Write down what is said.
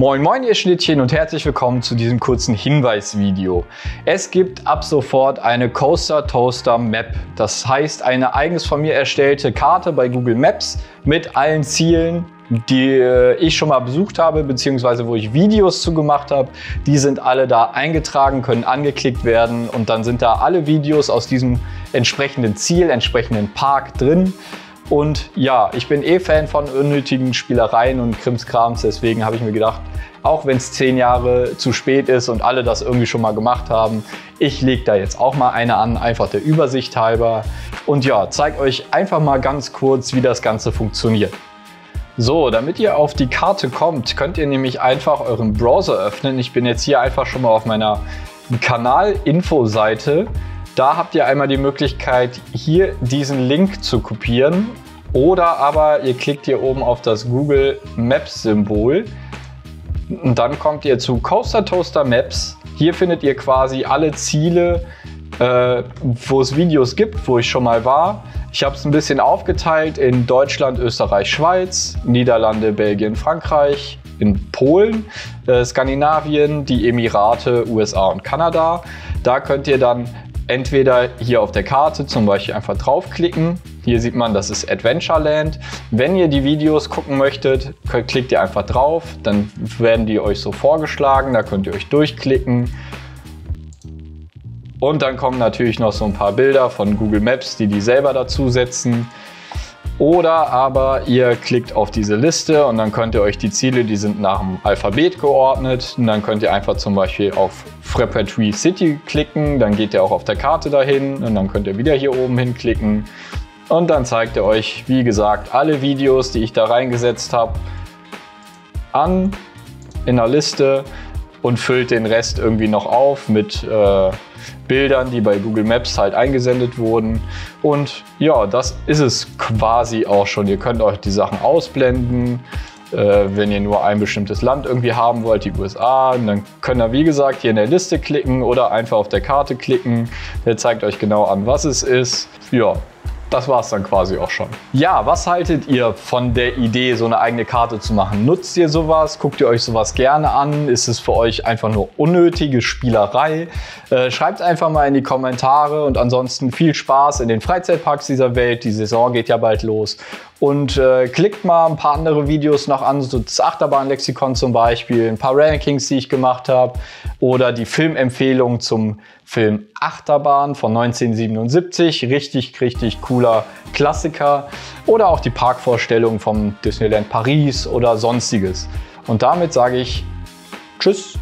Moin moin ihr Schnittchen und herzlich willkommen zu diesem kurzen Hinweisvideo. Es gibt ab sofort eine Coaster Toaster Map. Das heißt eine eigens von mir erstellte Karte bei Google Maps mit allen Zielen, die äh, ich schon mal besucht habe, beziehungsweise wo ich Videos zu gemacht habe. Die sind alle da eingetragen, können angeklickt werden und dann sind da alle Videos aus diesem entsprechenden Ziel, entsprechenden Park drin. Und ja, ich bin eh Fan von unnötigen Spielereien und Krimskrams, deswegen habe ich mir gedacht, auch wenn es zehn Jahre zu spät ist und alle das irgendwie schon mal gemacht haben, ich lege da jetzt auch mal eine an, einfach der Übersicht halber. Und ja, zeige euch einfach mal ganz kurz, wie das Ganze funktioniert. So, damit ihr auf die Karte kommt, könnt ihr nämlich einfach euren Browser öffnen. Ich bin jetzt hier einfach schon mal auf meiner Kanal-Info-Seite. Da habt ihr einmal die Möglichkeit, hier diesen Link zu kopieren oder aber ihr klickt hier oben auf das Google Maps Symbol und dann kommt ihr zu Coaster Toaster Maps. Hier findet ihr quasi alle Ziele, äh, wo es Videos gibt, wo ich schon mal war. Ich habe es ein bisschen aufgeteilt in Deutschland, Österreich, Schweiz, Niederlande, Belgien, Frankreich, in Polen, äh, Skandinavien, die Emirate, USA und Kanada. Da könnt ihr dann entweder hier auf der Karte zum Beispiel einfach draufklicken. Hier sieht man, das ist Adventureland. Wenn ihr die Videos gucken möchtet, klickt ihr einfach drauf. Dann werden die euch so vorgeschlagen. Da könnt ihr euch durchklicken. Und dann kommen natürlich noch so ein paar Bilder von Google Maps, die die selber dazusetzen. Oder aber ihr klickt auf diese Liste und dann könnt ihr euch die Ziele, die sind nach dem Alphabet geordnet. Und dann könnt ihr einfach zum Beispiel auf Frappetree City klicken. Dann geht ihr auch auf der Karte dahin und dann könnt ihr wieder hier oben hinklicken. Und dann zeigt er euch, wie gesagt, alle Videos, die ich da reingesetzt habe, an in der Liste und füllt den Rest irgendwie noch auf mit äh, Bildern, die bei Google Maps halt eingesendet wurden. Und ja, das ist es quasi auch schon. Ihr könnt euch die Sachen ausblenden. Äh, wenn ihr nur ein bestimmtes Land irgendwie haben wollt, die USA, dann könnt ihr wie gesagt hier in der Liste klicken oder einfach auf der Karte klicken. Der zeigt euch genau an, was es ist. Ja, das war es dann quasi auch schon. Ja, was haltet ihr von der Idee, so eine eigene Karte zu machen? Nutzt ihr sowas? Guckt ihr euch sowas gerne an? Ist es für euch einfach nur unnötige Spielerei? Äh, schreibt einfach mal in die Kommentare und ansonsten viel Spaß in den Freizeitparks dieser Welt. Die Saison geht ja bald los. Und äh, klickt mal ein paar andere Videos noch an, so das Achterbahnlexikon zum Beispiel, ein paar Rankings, die ich gemacht habe oder die Filmempfehlung zum Film Achterbahn von 1977. Richtig, richtig cooler Klassiker. Oder auch die Parkvorstellung vom Disneyland Paris oder sonstiges. Und damit sage ich Tschüss.